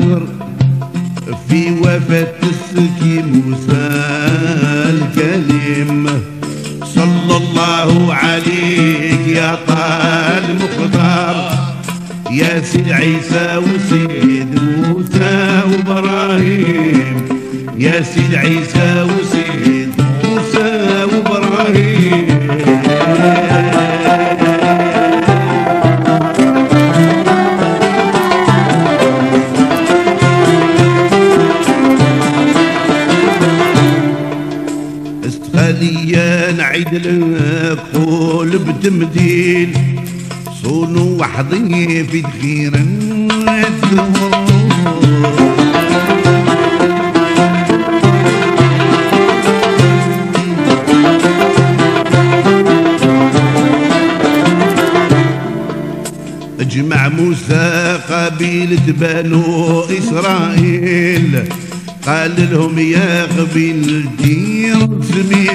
أكبر في وفاة السكي موسى الكليم صلى الله عليك يا طال مختار يا سيد عيسى وسيد موسى وإبراهيم. يا سيد عيسى وسيد استخاليا نعيد لك قول بتمدين صونوا وحضي في دخير اجمع موسى قبيلة بنو إسرائيل. قال لهم يا قبيل الدير مجروح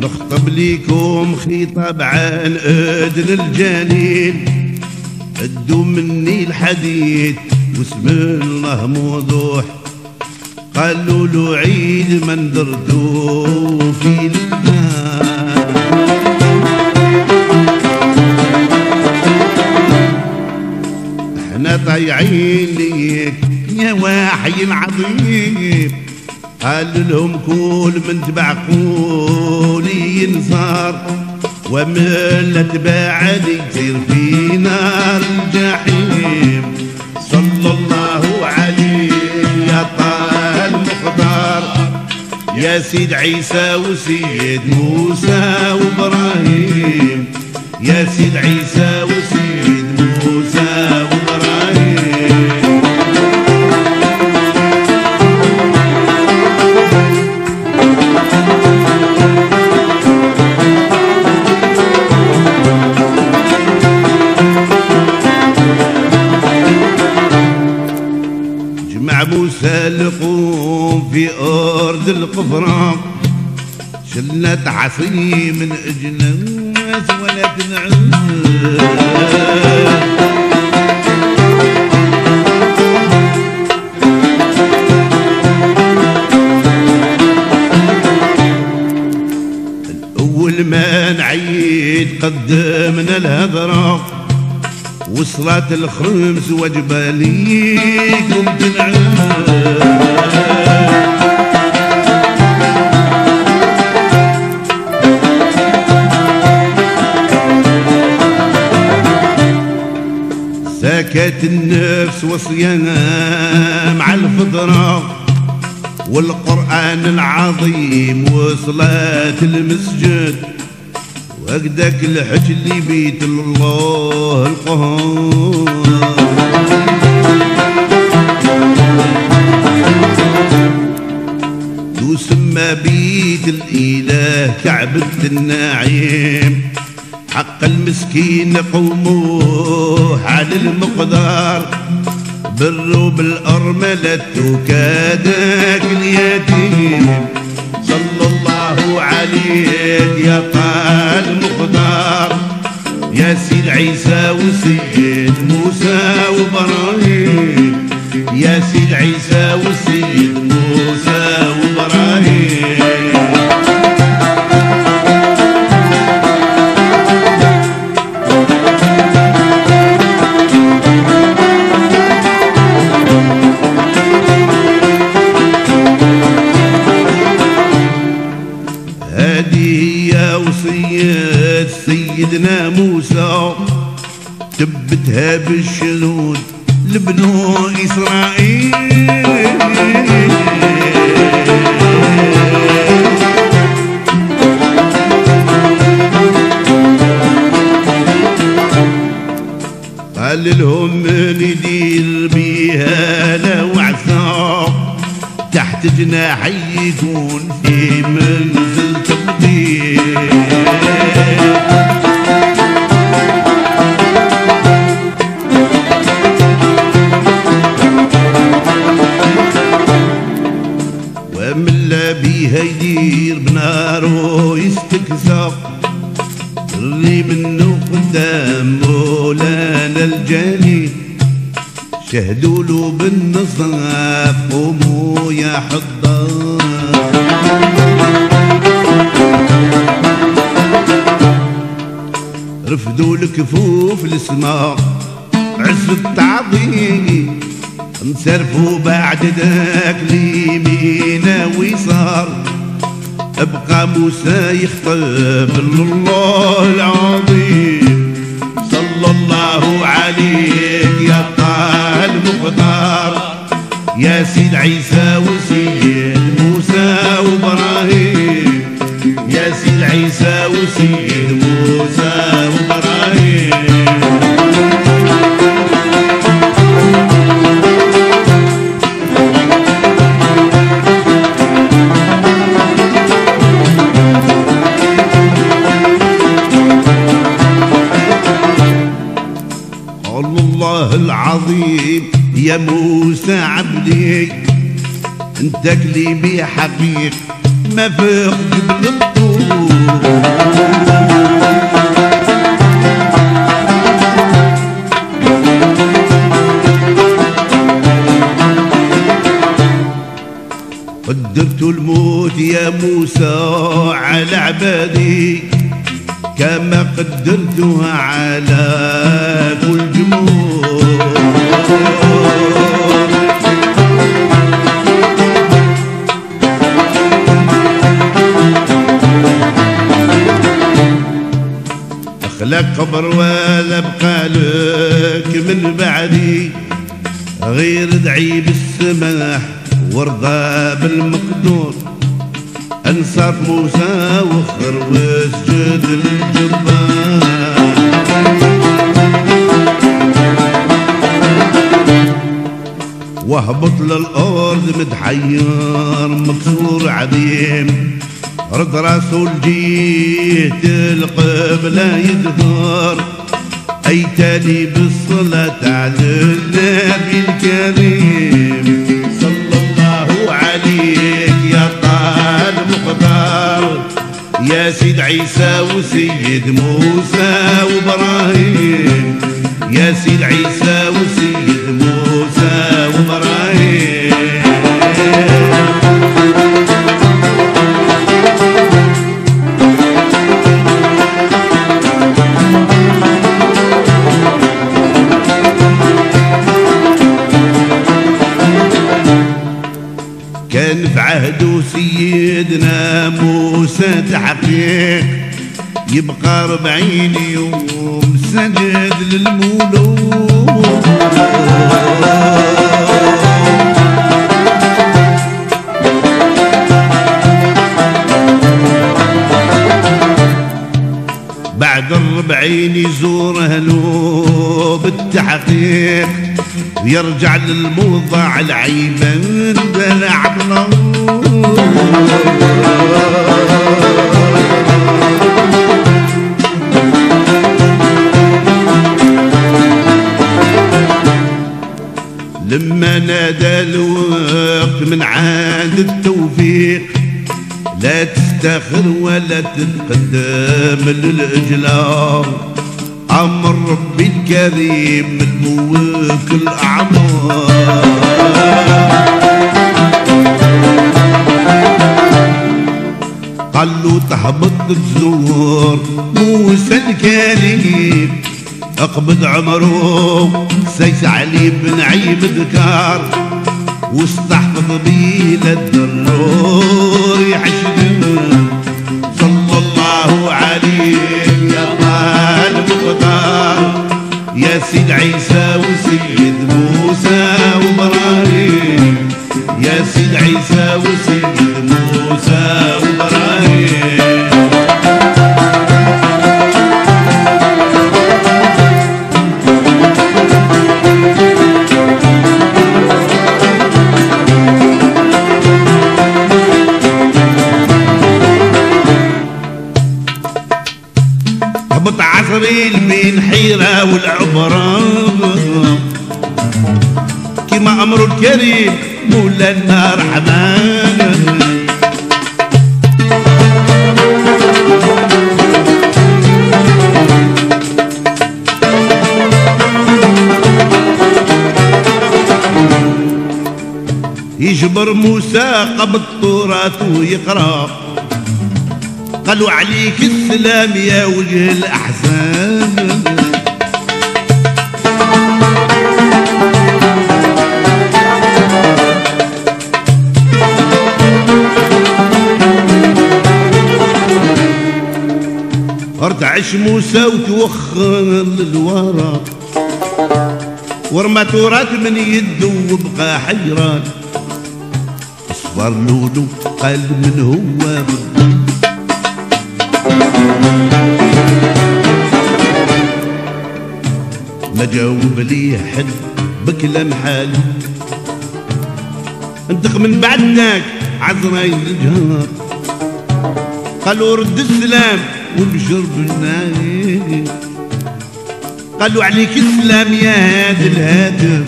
نخطب ليكم خطاب عن أدن الجليل أدوا مني الحديث واسم الله موضوح. قالوا له عيد من درتو في الباب إحنا طايعين ليك يا وحي عظيم قال لهم كل من تبع قولي ينصار ومن لا تبعني تصير في نار الجحيم. سيد عيسى وسيد موسى وإبراهيم. يا سيد عيسى وسيد موسى وإبراهيم. القفرة شلت عصي من أجناس ولا ما نعيد قدمنا الهضرة وصلت الخمس وجبة ليكم تنعم سكت النفس وصيام مع الفطرة والقرآن العظيم وصلات المسجد وقدك الحج اللي بيت الله القهار. يسمى بيت الإله كعبة النعيم. حق المسكين قوموه على المقدار. بروا بالأرملة وكادك اليتيم. صلى الله عليك يا طال مقدار يا سيد عيسى وسيد موسى وابراهيم يا سيد عيسى وسيد موسى وابراهيم تبتها بالشهود لبنو إسرائيل. قال لهم من يدير بيها لو عثار تحت جناحي يكون بيها يدير بنارو يستكسر اللي منه قدام مولانا الجليل. شهدوا له بالنصاف قوموا يا حضار رفدوا الكفوف السماء عز التعظيم. انصرفوا بعد ذاك اليمين ويسار. أبقى موسى يخطب لله العظيم. صلى الله عليك يا طه المختار يا سيد عيسى وسيد موسى وإبراهيم. يا سيد عيسى وسيد موسى وابراهيم العظيم يا موسى عبدي انت كليبي حقيق ما فوق جبل الطول قدرت الموت يا موسى على عبادي كما قدرتها على كل قبر ولا بقى لك من بعدي غير ادعي بالسماح وارضى بالمقدور. أنصاف موسى وخر واسجد الجبار. واهبط للأرض متحير مكسور عظيم. رد راسه الجيت القبلة يدهر اي تالي بالصلاة على النبي الكريم. صلى الله عليك يا طه المختار يا سيد عيسى وسيد موسى وإبراهيم. يا سيد عيسى وسيد يبقى أربعين يوم سجد للمولود. بعد الربعين يزور أهله بالتحقيق ويرجع للموضع العيبة دلع لما نادى الوقت من عاد التوفيق لا تستخر ولا تتقدم للإجلال. أمر ربي الكريم الموك الأعمار قال له تهبط تزور موسى الكريم. أقبض عمره سيس علي بن عيب ذكار واستحفظ بيه للضرور يحشدم صلى الله عليه يا طه المختار يا سيد عيسى وسيد مولانا رحمن يجبر موسى قبل التراث ويقرأ. قالوا عليك السلام يا وجه الأحسن ارتعش موسى وتوخر للورا ورمى تراث من يده وبقى حيران. أصفر لولو قال من هو ما جاوب لي حد بكلام حالي انتق من بعدك عزرايل الجهر قالوا رد السلام. وبشر بالنايم قالوا عليك السلام يا هذا الهاتف.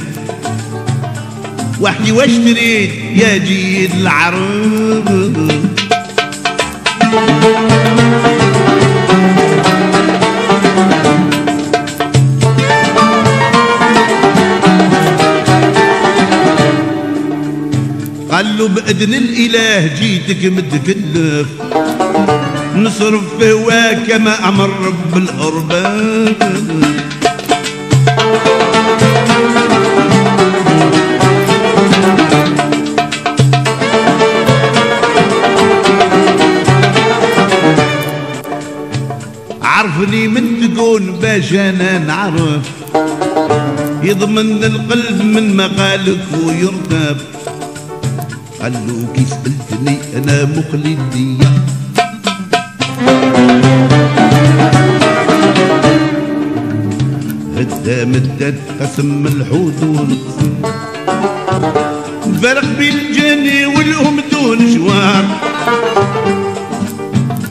وحدي واش تريد يا جيد العرب؟ قال له بإذن الإله جيتك متكلف نصرف في هواك كما أمر رب الأرباب عرفني من تكون باش أنا نعرف. يضمن القلب من مقالك ويرتاب قال له كي سألتني أنا مخلدي هدا مدت قسم والقسم فرق بين الجاني والأم دون شوار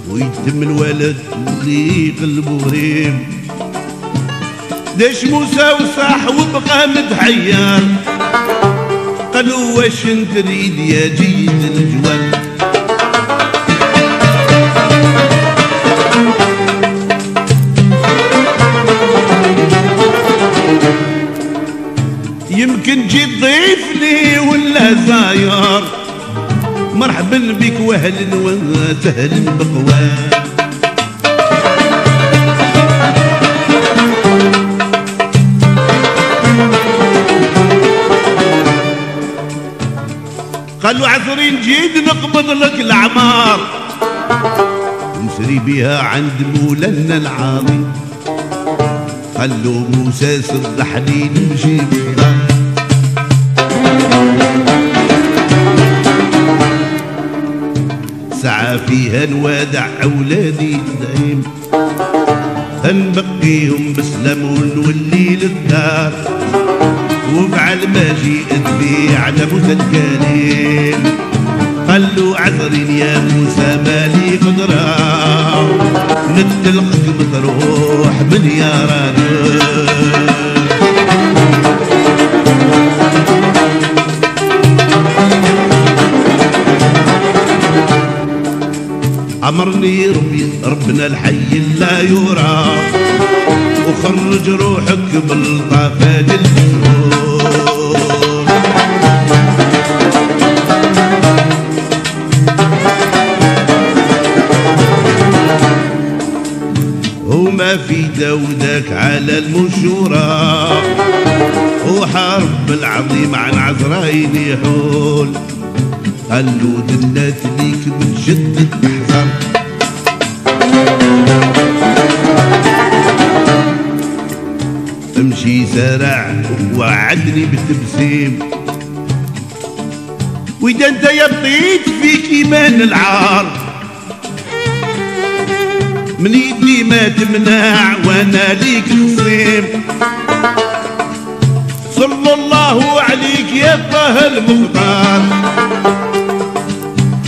ويتم الولد اللي قلبه غريب داش موسى وصاح وبقى متحير؟ قالوا واش تريد يا جيد الجوال يمكن جيت ضيفني ولا زاير. مرحبا بك واهلا وسهلا بقواه قالوا عثرين جيد نقبض لك الأعمار. ونسري بها عند مولانا العظيم خلوا موسى صلحني نمشي بالدار ساعة فيها نوادع أولادي دايم نبقيهم بسلام ونولي للدار. وفعل ما جئت بي على موسى الكريم. قال له عذرين يا موسى مالي قدرة نتلقك بتروح من يا راجل أمرني ربي ربنا الحي لا يرى. وخرج روحك بالطافات الفسرور وما في دودك على المشورة. وحرب العظيم عن عزرايل يحول قالوا دلات زرع وعدني بالتبسيم. وإذا أنت يبطيت فيك إيمان العار. من يدي ما تمنع وأنا ليك خصيم صلى الله عليك يا طه المختار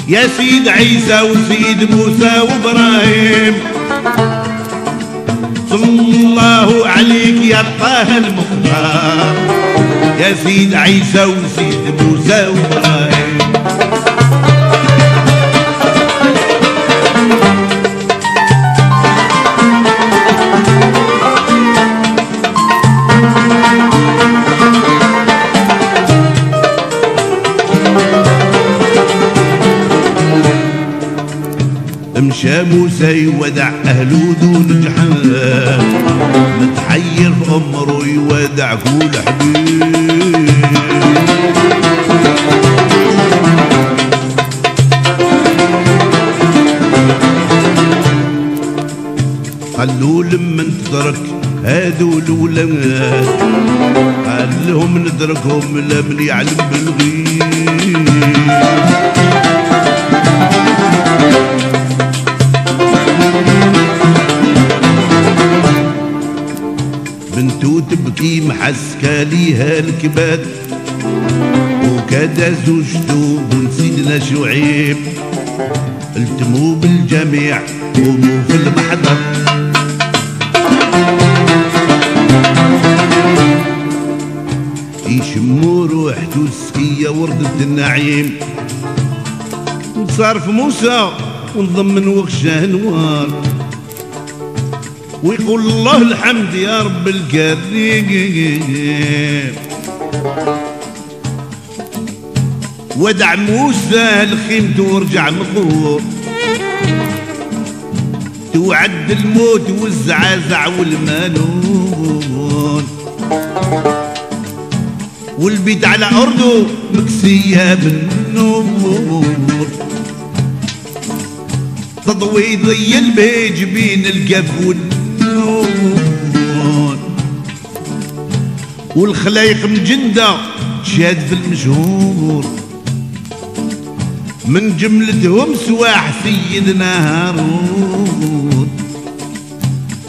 يا سيد عيسى وسيد موسى وإبراهيم. صلى الله عليك يا طه المختار. يا سيد عيسى وسيد موسى وابراهيم موسى يودع أهله دون جحان متحير أمره يودع كل حبيب. قالوا لما تدرك هادو الولاد قال لهم ندركهم لمن يعلم بالغيب. بنتو تبكي محسكة ليها الكباد وكذا زوجته بنت سيدنا شعيب. التموا بالجميع قوموا في المحضر. يشموا روحته السكية وردة النعيم. صار في موسى ونضمن وخشاه نوار. ويقول الله الحمد يا رب الكريم ودع موسى الخيمة ورجع مقهور توعد الموت والزعازع والمالون. والبيت على أرضه مكسية بالنور. تضوي ضي البيج بين القف والنور والخلايق مجندة شاد في المشهور من جملتهم سواح سيدنا هارون.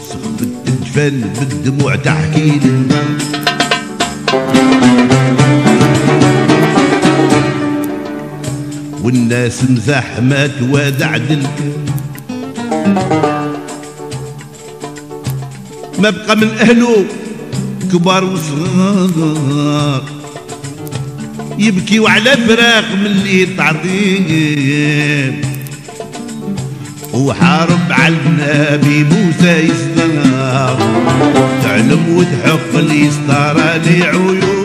سخبت الجفن بالدموع تحكي لنا والناس مزاحمة توادع دلك. ما بقى من أهله كبار وصغار. يبكي على فراق من اللي تعظيم وحارب على النبي موسى يصدر تعلم وتحق اللي يستار لي عيون